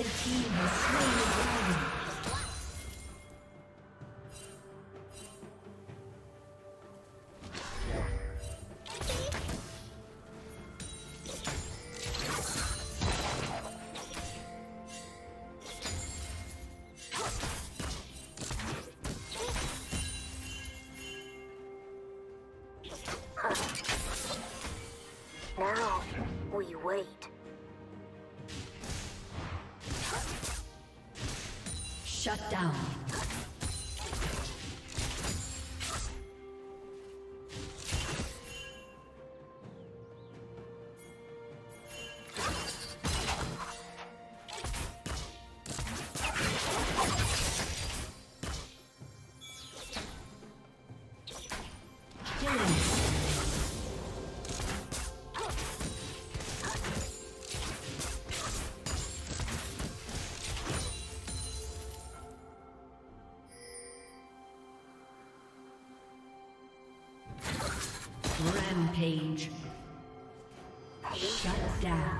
Red team Shut down. Rampage. Shut down.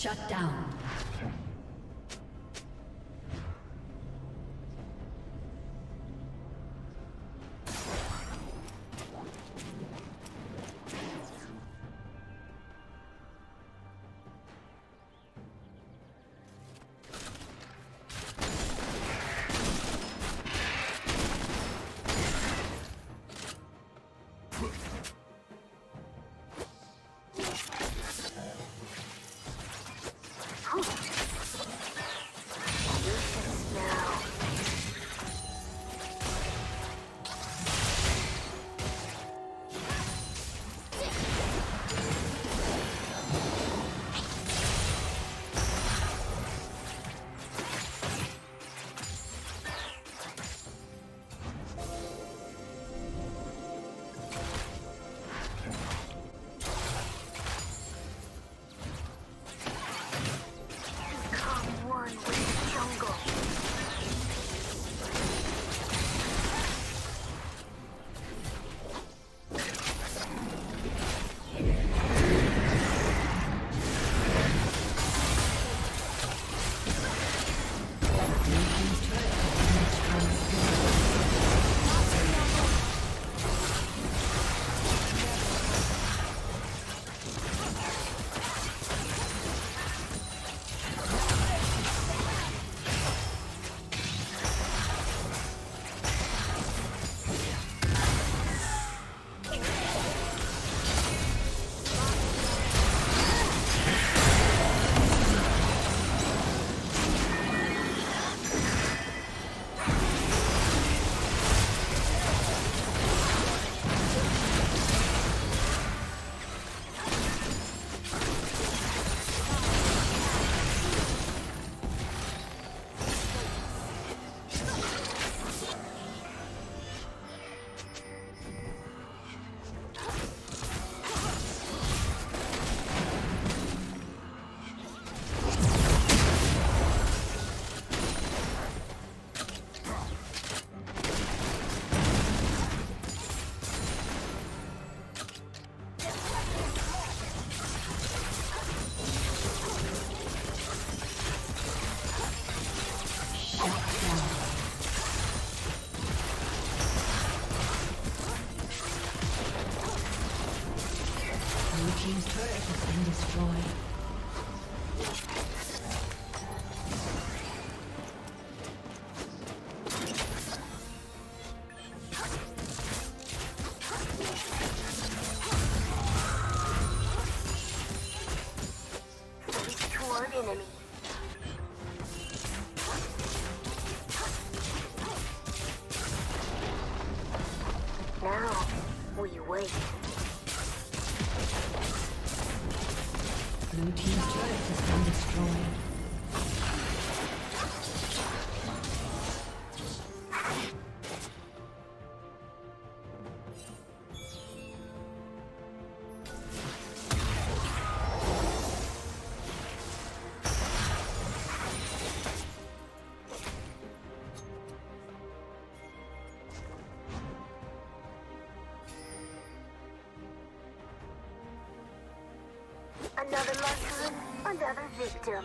Shut down. Hallelujah. Another mushroom, another victim.